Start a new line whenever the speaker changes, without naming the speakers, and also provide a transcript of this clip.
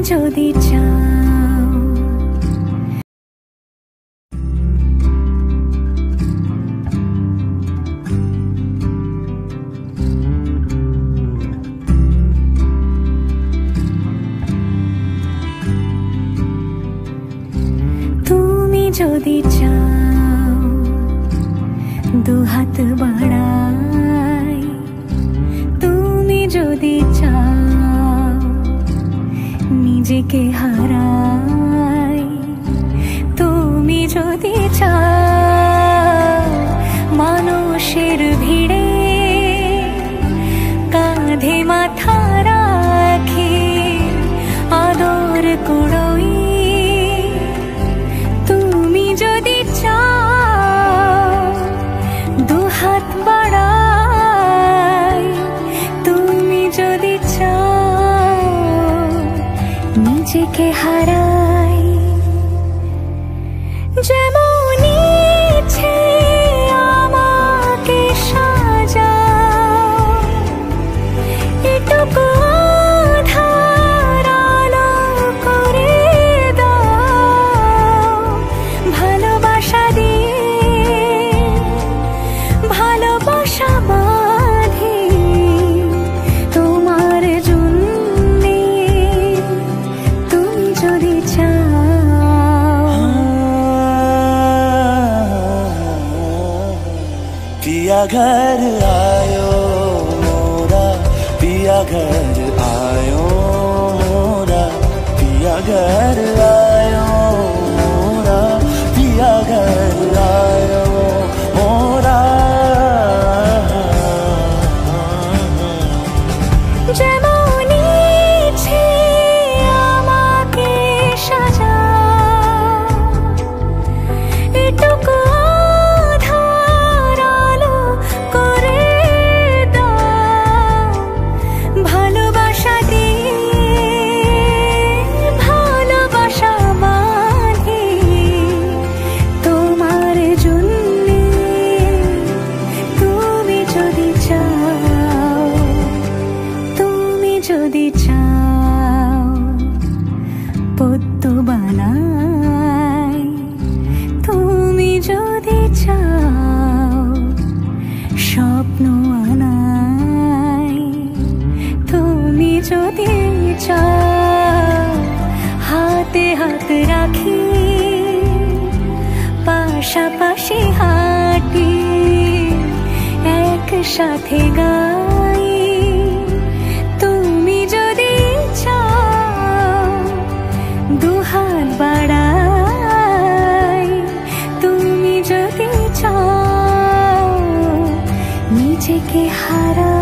যদি চাও। যদি চাও দুহাত বাড়াই নিজেকে হারাই তুমি যদি চাও নিজেকে হারাই যেমন
पिया घर आयो मोरा पिया घर आयो मोरा पिया घर
যদি চাও স্বপ্ন আনাই তুমি যদি চাও হাতে হাত রাখি পাশাপাশি হাঁটি একসাথে গাই তুমি যদি চাও নিজেকে হারা